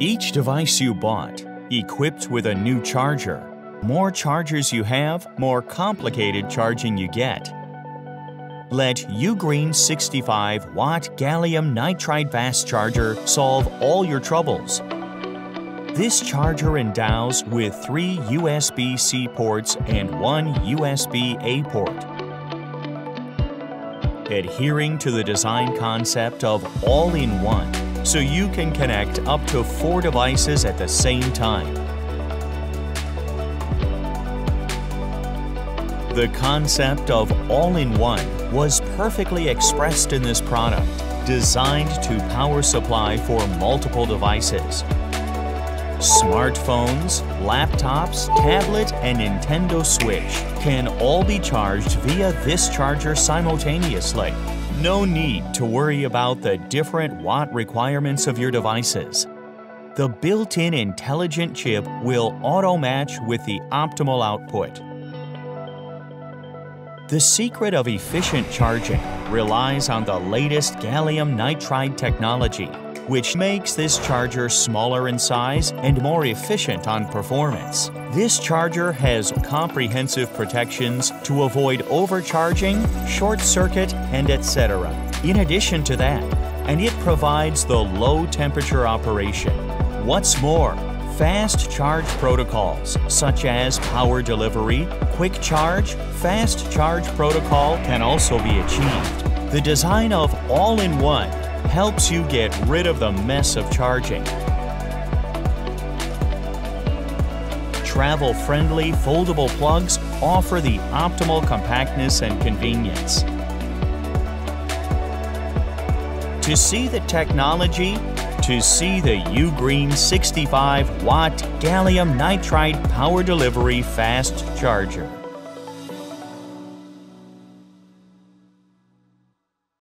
Each device you bought, equipped with a new charger. More chargers you have, more complicated charging you get. Let Ugreen 65 watt gallium nitride fast charger solve all your troubles. This charger endows with three USB-C ports and one USB-A port. Adhering to the design concept of all-in-one, so you can connect up to four devices at the same time. The concept of all-in-one was perfectly expressed in this product, designed to power supply for multiple devices. Smartphones, laptops, tablet, and Nintendo Switch can all be charged via this charger simultaneously. No need to worry about the different watt requirements of your devices. The built-in intelligent chip will auto-match with the optimal output. The secret of efficient charging relies on the latest gallium nitride technology, which makes this charger smaller in size and more efficient on performance. This charger has comprehensive protections to avoid overcharging, short circuit, and etc. In addition to that, and it provides the low temperature operation. What's more, Fast charge protocols such as power delivery, quick charge, fast charge protocol can also be achieved. The design of all-in-one helps you get rid of the mess of charging. Travel-friendly foldable plugs offer the optimal compactness and convenience. To see the technology, to see the Ugreen 65 watt gallium nitride power delivery fast charger.